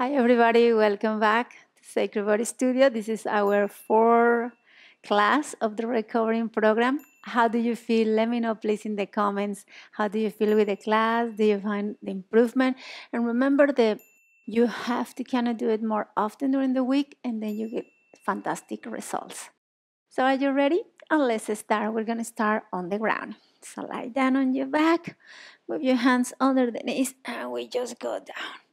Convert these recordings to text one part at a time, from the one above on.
Hi, everybody. Welcome back to Sacred Body Studio. This is our fourth class of the recovering program. How do you feel? Let me know, please, in the comments. How do you feel with the class? Do you find the improvement? And remember that you have to kind of do it more often during the week, and then you get fantastic results. So, are you ready? And let's start. We're going to start on the ground. So, lie down on your back, move your hands under the knees, and we just go down.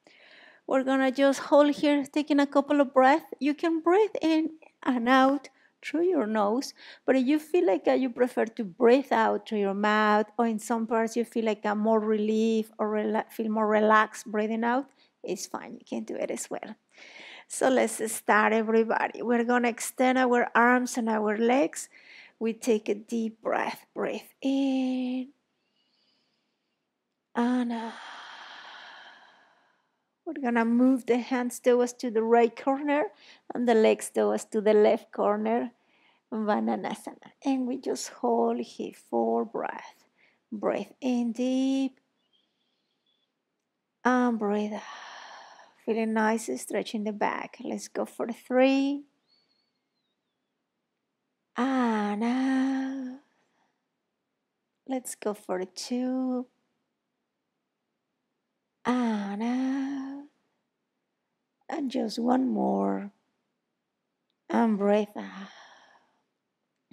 We're gonna just hold here, taking a couple of breaths. You can breathe in and out through your nose, but if you feel like uh, you prefer to breathe out through your mouth, or in some parts you feel like a more relief or rela- feel more relaxed breathing out, it's fine. You can do it as well. So let's start, everybody. We're gonna extend our arms and our legs. We take a deep breath. Breathe in and out. We're gonna move the hands towards to the right corner and the legs towards to the left corner. Bananasana. And we just hold here for breath. Breathe in deep. And breathe out. Feeling nice, stretching the back. Let's go for three. And out. Let's go for two. And out. And just one more. And breathe.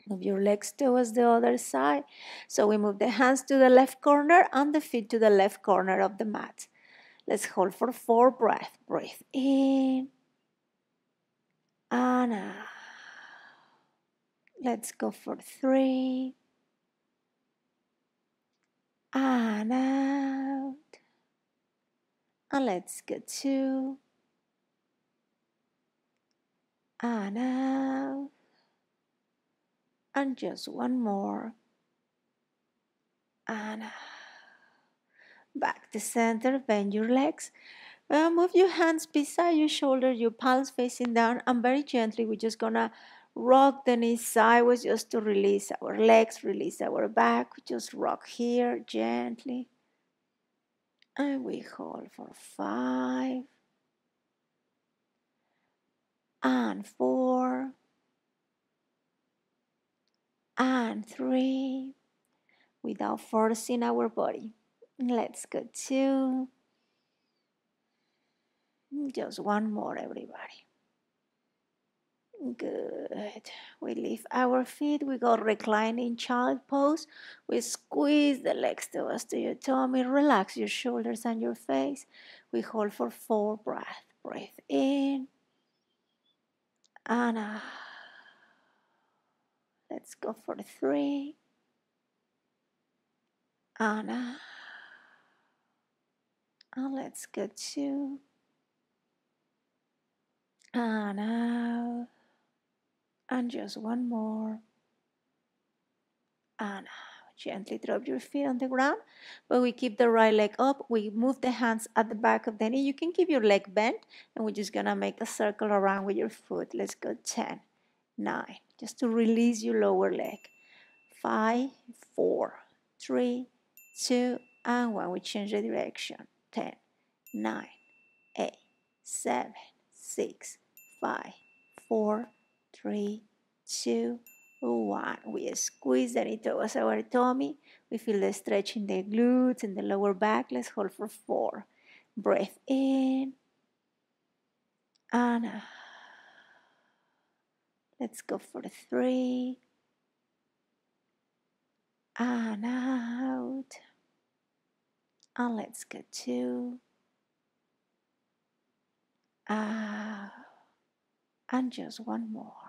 Move your legs towards the other side. So we move the hands to the left corner and the feet to the left corner of the mat. Let's hold for four breaths. Breathe in and out. Let's go for three and out. And let's go two out. And just one more. And out. Back to center, bend your legs. Uh, move your hands beside your shoulder, your palms facing down, and very gently, we're just gonna rock the knees sideways just to release our legs, release our back. Just rock here gently. And we hold for five and four and three without forcing our body. Let's go two. Just one more, everybody. Good. We lift our feet. We go reclining child pose. We squeeze the legs to us to your tummy. Relax your shoulders and your face. We hold for four breaths. Breathe in and out. Let's go for three and out. And let's go two and out. And just one more. And. Gently drop your feet on the ground, but we keep the right leg up. We move the hands at the back of the knee. You can keep your leg bent, and we're just gonna make a circle around with your foot. Let's go 10, 9, just to release your lower leg. 5, 4, 3, 2, and 1. We change the direction. 10, 9, 8, 7, 6, 5, 4, 3, 2, 1. We squeeze knee towards our tummy. We feel the stretch in the glutes and the lower back. Let's hold for 4. Breath in and out. Let's go for 3 and out. And let's go 2 out. And just one more.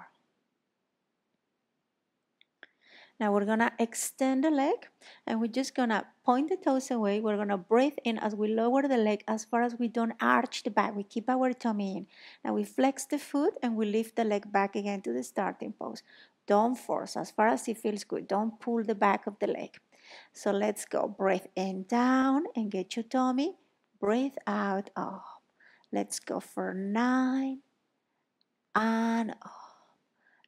Now we're gonna extend the leg and we're just gonna point the toes away. We're gonna breathe in as we lower the leg as far as we don't arch the back. We keep our tummy in. Now we flex the foot and we lift the leg back again to the starting pose. Don't force as far as it feels good. Don't pull the back of the leg. So let's go. Breathe in down and get your tummy. Breathe out up. Let's go for nine and up.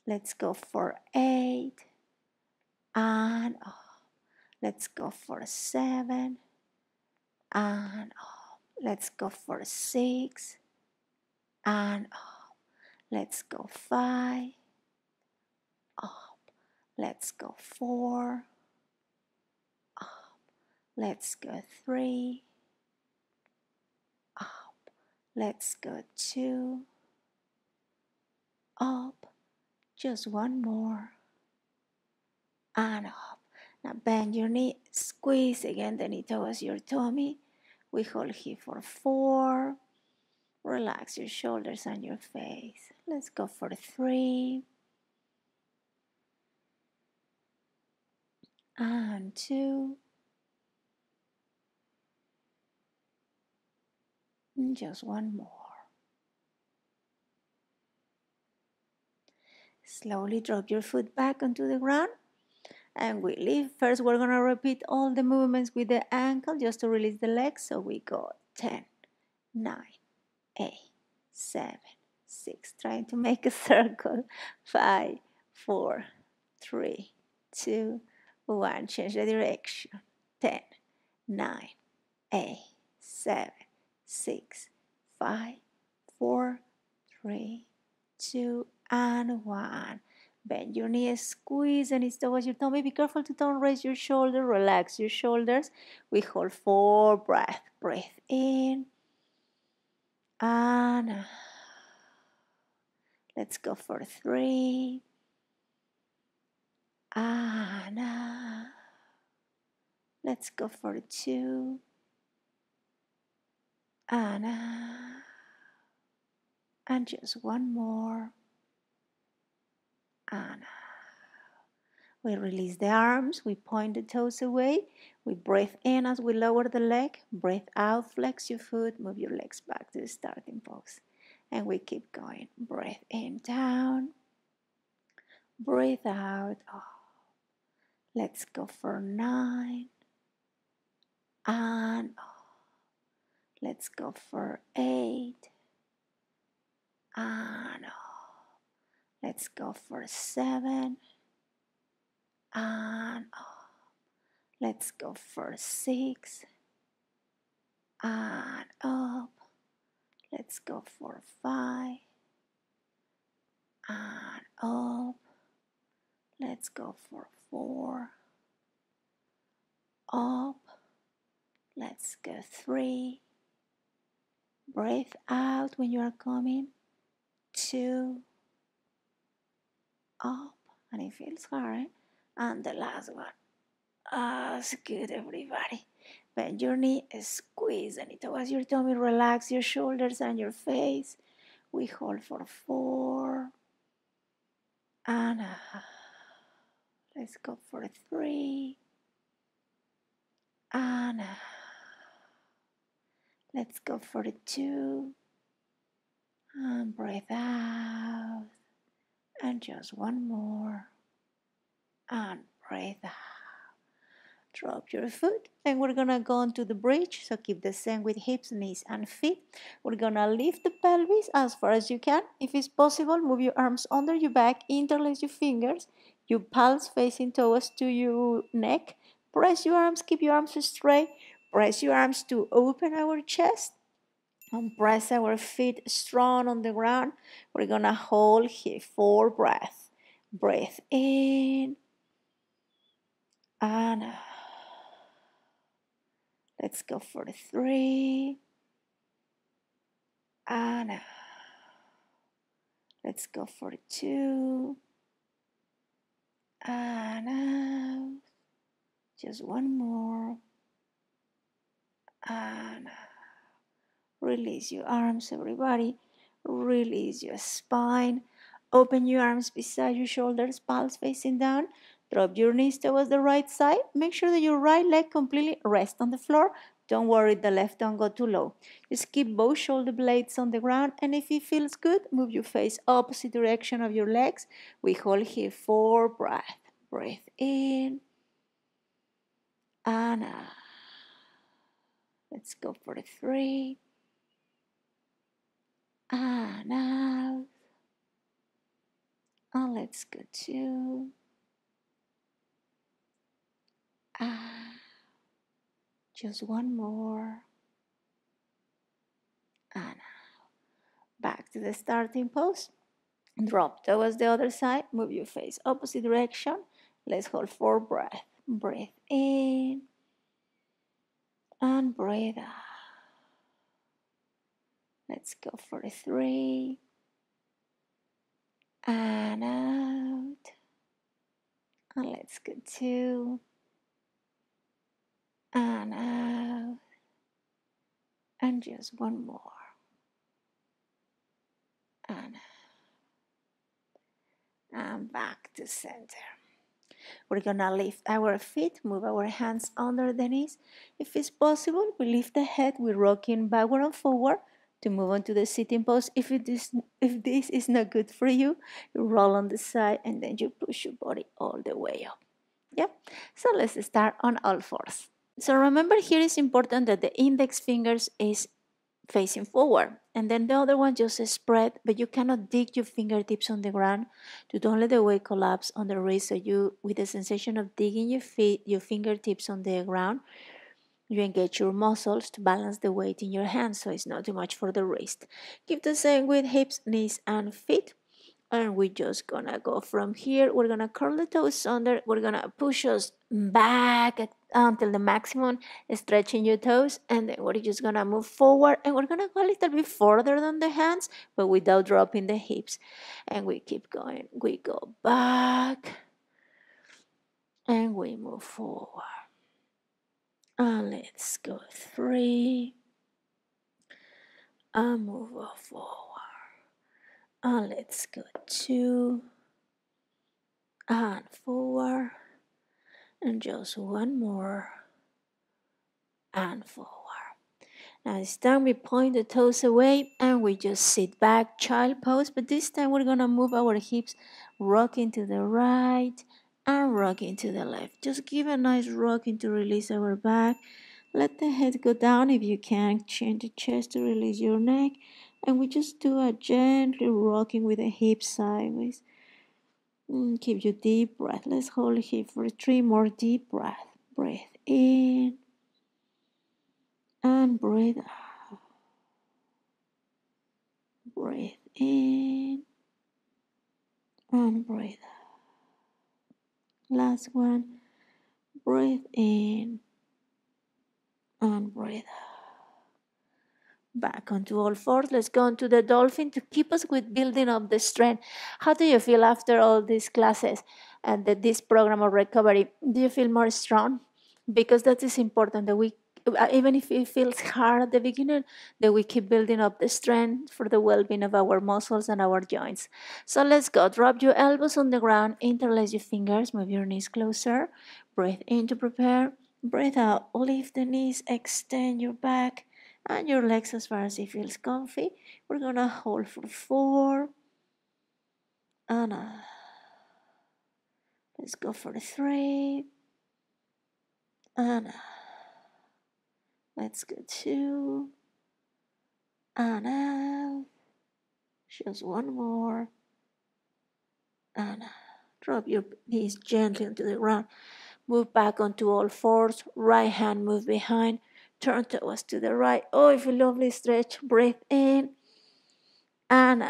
Let's go for eight and up. Let's go for seven and up. Let's go for six and up. Let's go five, up. Let's go four, up. Let's go three, up. Let's go two, up. Just one more, and up. Now bend your knee, squeeze again the knee towards your tummy. We hold here for four. Relax your shoulders and your face. Let's go for three. And two. And just one more. Slowly drop your foot back onto the ground and we leave. First, we're gonna repeat all the movements with the ankle just to release the legs. So we go 10, 9, 8, 7, 6, trying to make a circle, 5, 4, 3, 2, 1. Change the direction. 10, 9, 8, 7, 6, 5, 4, 3, 2, and 1. Bend your knees, squeeze and it's towards your tummy. Be careful to don't raise your shoulder. Relax your shoulders. We hold for breath. Breathe in. And let's go for three. And let's go for two. And and just one more and uh, we release the arms, we point the toes away, we breathe in as we lower the leg, breathe out, flex your foot, move your legs back to the starting pose. And we keep going. Breathe in, down, breathe out, up. Let's go for nine, and up. Let's go for eight, and up. Let's go for seven and up. Let's go for six and up. Let's go for five and up. Let's go for four up. Let's go three. Breathe out when you are coming. Two up and it feels hard. And the last one. Ah, oh, good, everybody. Bend your knee, squeeze and it was your tummy. Relax your shoulders and your face. We hold for four. And uh, let's go for three. And uh, let's go for two. And breathe out and just one more. And breathe out drop your foot. And we're gonna go into the bridge so keep the same with hips knees and feet. We're gonna lift the pelvis as far as you can. If it's possible move your arms under your back interlace your fingers your palms facing towards to your neck. Press your arms keep your arms straight. Press your arms to open our chest and press our feet strong on the ground. We're gonna hold here for breath. Breathe in and out. Let's go for three and out. Let's go for two and out. Just one more and out. Release your arms, everybody. Release your spine. Open your arms beside your shoulders, palms facing down. Drop your knees towards the right side. Make sure that your right leg completely rests on the floor. Don't worry, the left don't go too low. Just keep both shoulder blades on the ground, and if it feels good, move your face opposite direction of your legs. We hold here for breath. Breathe in and out. Let's go for the three out. And let's go to ah, just one more. Out. Back to the starting pose. Drop towards the other side, move your face opposite direction. Let's hold four breath. Breathe in and breathe out. Let's go for a three and out. And let's go two and out. And just one more. And and back to center. We're gonna lift our feet, move our hands under the knees. If it's possible, we lift the head, we're rocking backward and forward to move on to the sitting pose. If it is if this is not good for you, you roll on the side and then you push your body all the way up. Yeah. So let's start on all fours. So remember here is important that the index fingers is facing forward and then the other one just spread but you cannot dig your fingertips on the ground to don't let the weight collapse on the wrist so you with the sensation of digging your feet your fingertips on the ground you engage your muscles to balance the weight in your hands so it's not too much for the wrist. Keep the same with hips knees and feet. And we're just gonna go from here. We're gonna curl the toes under. We're gonna push us back until the maximum stretching your toes. And then we're just gonna move forward. And we're gonna go a little bit further than the hands but without dropping the hips. And we keep going. We go back. And we move forward and let's go three. And move forward. And let's go two. Uh, and forward and just one more. And forward. Now this time we point the toes away and we just sit back, child pose, but this time we're gonna move our hips, rocking to the right and rocking to the left. Just give a nice rocking to release our back. Let the head go down if you can. Change the chest to release your neck and we just do a gently rocking with the hips sideways. Mm, keep your deep breath. Let's hold here for three more deep breath. Breathe in and breathe out. Breathe in and breathe out. Last one. Breathe in and breathe out back onto all fours. Let's go into the dolphin to keep us with building up the strength. How do you feel after all these classes and this program of recovery? Do you feel more strong? Because that is important that we, even if it feels hard at the beginning, that we keep building up the strength for the well-being of our muscles and our joints. So let's go. Drop your elbows on the ground, interlace your fingers, move your knees closer. Breathe in to prepare. Breathe out. Lift the knees, extend your back and your legs as far as it feels comfy. We're gonna hold for four and uh, let's go for the three and uh, let's go and out. Just one more and drop your knees gently onto the ground. Move back onto all fours. Right hand move behind turn towards to the right. Oh, if a lovely stretch. Breathe in. And uh,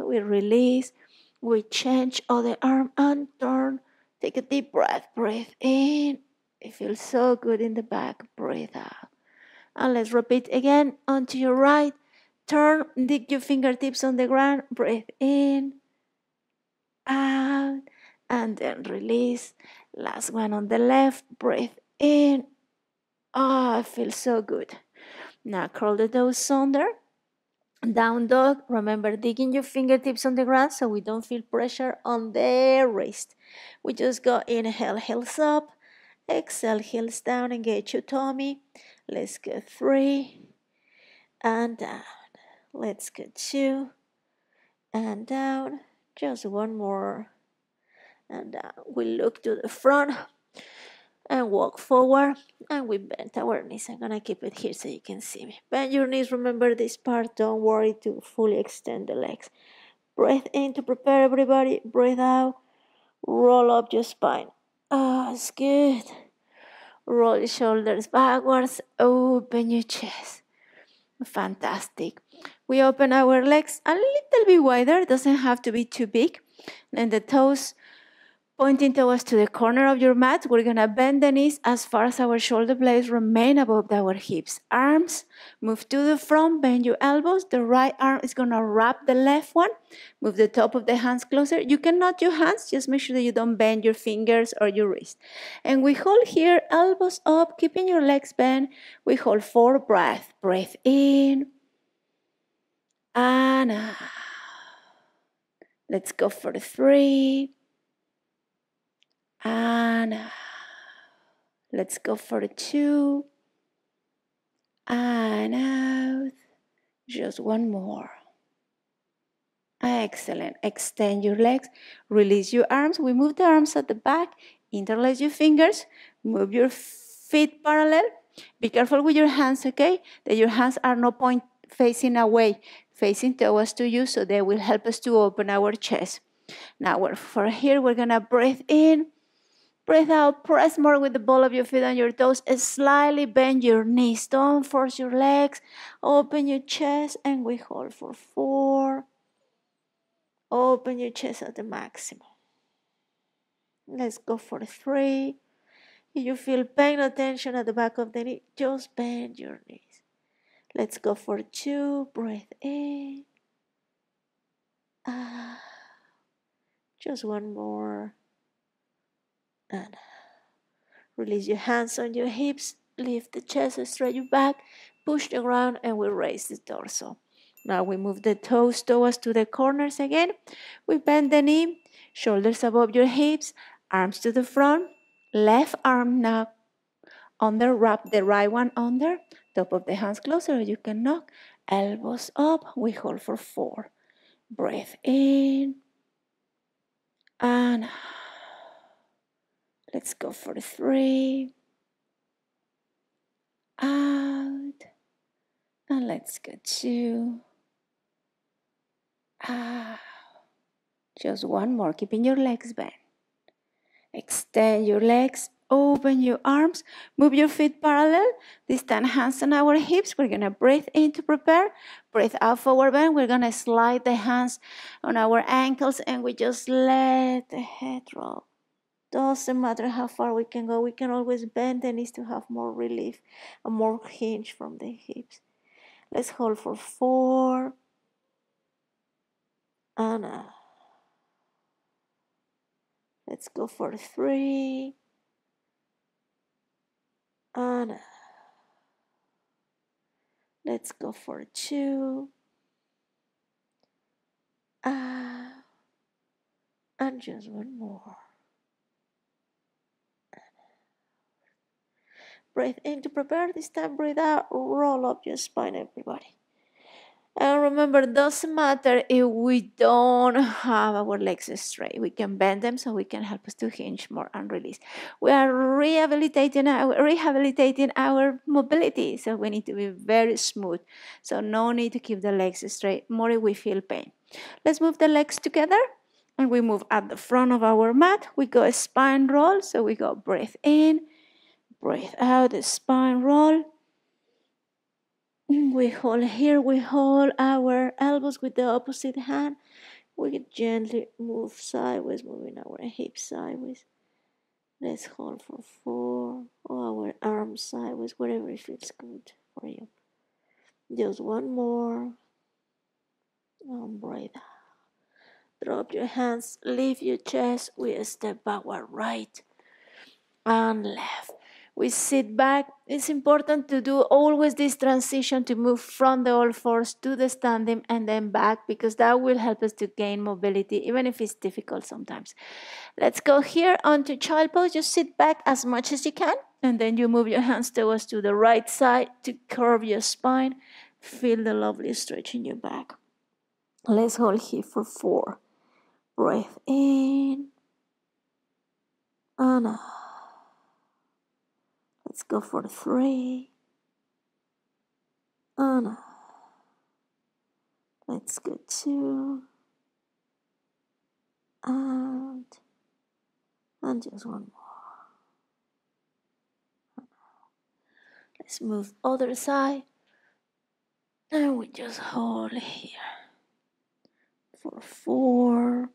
we release. We change other arm and turn. Take a deep breath. Breathe in. It feels so good in the back. Breathe out. And let's repeat again. Onto your right. Turn. Dig your fingertips on the ground. Breathe in. Out. And then release. Last one on the left. Breathe in oh, I feel so good. Now curl the toes under. Down dog. Remember digging your fingertips on the ground so we don't feel pressure on the wrist. We just go inhale, heels up. Exhale, heels down. Engage your tummy. Let's go three and down. Let's go two and down. Just one more. And down. We look to the front and walk forward and we bend our knees. I'm gonna keep it here so you can see me. Bend your knees, remember this part, don't worry to fully extend the legs. Breathe in to prepare everybody, breathe out, roll up your spine. Oh, it's good. Roll your shoulders backwards, open your chest. Fantastic. We open our legs a little bit wider, doesn't have to be too big. And the toes pointing towards to the corner of your mat. We're gonna bend the knees as far as our shoulder blades remain above our hips. Arms move to the front, bend your elbows. The right arm is gonna wrap the left one. Move the top of the hands closer. You can nod your hands, just make sure that you don't bend your fingers or your wrist. And we hold here, elbows up, keeping your legs bent. We hold four breaths. Breathe in and out. Let's go for three and let's go for two and out. Just one more. Excellent. Extend your legs, release your arms. We move the arms at the back, interlace your fingers, move your feet parallel. Be careful with your hands, okay? That your hands are not point facing away, facing towards to you, so they will help us to open our chest. Now, we're, for here, we're gonna breathe in Breathe out, press more with the ball of your feet on your toes, slightly bend your knees. Don't force your legs. Open your chest and we hold for four. Open your chest at the maximum. Let's go for three. If you feel pain or tension at the back of the knee, just bend your knees. Let's go for two. Breathe in. Ah, just one more and release your hands on your hips lift the chest straight your back push the ground and we raise the torso. Now we move the toes towards to the corners again. We bend the knee shoulders above your hips arms to the front left arm now under wrap the right one under top of the hands closer you can knock. Elbows up we hold for four. Breathe in and Let's go for three. Out. And let's go two. Out. Just one more, keeping your legs bent. Extend your legs, open your arms, move your feet parallel. This time, hands on our hips. We're gonna breathe in to prepare. Breathe out, forward bend. We're gonna slide the hands on our ankles and we just let the head roll. Doesn't matter how far we can go, we can always bend the knees to have more relief and more hinge from the hips. Let's hold for four. And uh, let's go for three. And uh, let's go for two. Uh, and just one more. Breathe in to prepare this time, breathe out, roll up your spine, everybody. And remember, doesn't matter if we don't have our legs straight. We can bend them so we can help us to hinge more and release. We are rehabilitating our, rehabilitating our mobility, so we need to be very smooth. So no need to keep the legs straight, more if we feel pain. Let's move the legs together and we move at the front of our mat. We go spine roll, so we go breathe in, Breathe out, the spine roll. We hold here, we hold our elbows with the opposite hand. We gently move sideways, moving our hips sideways. Let's hold for four, or our arms sideways, whatever feels good for you. Just one more. And breathe out. Drop your hands, lift your chest. We step backward, right and left we sit back. It's important to do always this transition to move from the all fours to the standing and then back because that will help us to gain mobility, even if it's difficult sometimes. Let's go here onto child pose. Just sit back as much as you can, and then you move your hands towards to the right side to curve your spine. Feel the lovely stretch in your back. Let's hold here for four. Breathe in and out. Let's go for three. And let's go two. And and just one more. Let's move other side. And we just hold here for four.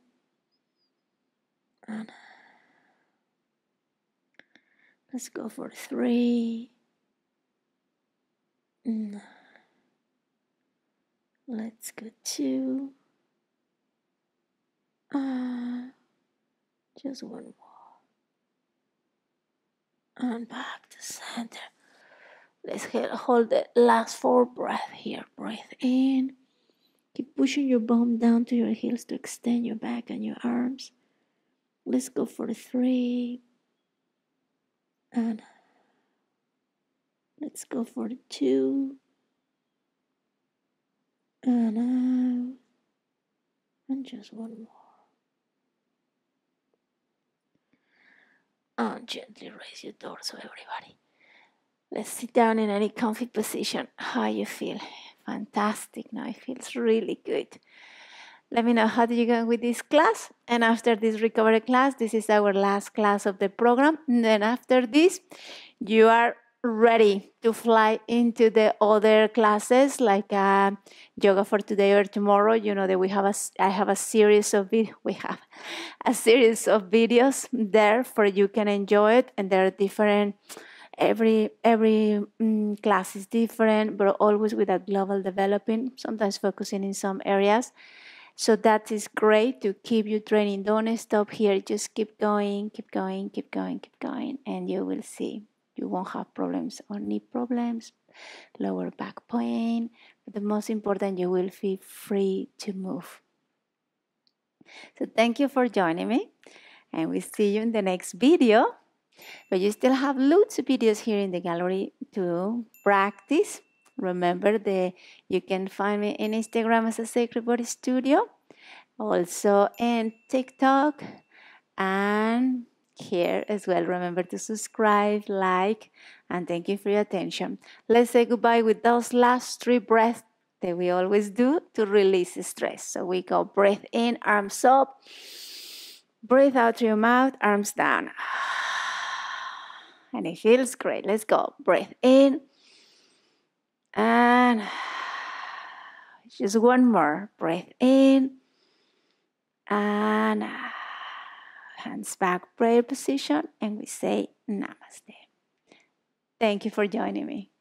And let's go for three. Mm. Let's go two. Uh, just one more. And back to center. Let's hold the last four breath here. Breathe in. Keep pushing your bum down to your heels to extend your back and your arms. Let's go for three. Let's go for the two. And out. And just one more. And gently raise your torso, everybody. Let's sit down in any comfy position. How you feel? Fantastic. Now it feels really good. Let me know how did you go with this class. And after this recovery class, this is our last class of the program. And then after this, you are ready to fly into the other classes like uh, yoga for today or tomorrow you know that we have a i have a series of vid- we have a series of videos there for you can enjoy it and there are different every every um, class is different but always with a global developing sometimes focusing in some areas so that is great to keep you training don't stop here just keep going keep going keep going keep going and you will see you won't have problems or knee problems, lower back pain. But the most important, you will feel free to move. So thank you for joining me, and we see you in the next video. But you still have loads of videos here in the gallery to practice. Remember that you can find me in Instagram as a Sacred Body Studio, also in TikTok and here as well. Remember to subscribe, like, and thank you for your attention. Let's say goodbye with those last three breaths that we always do to release stress. So we go breathe in, arms up, breathe out through your mouth, arms down. And it feels great. Let's go. Breathe in and just one more. breath in and hands back prayer position and we say namaste. Thank you for joining me.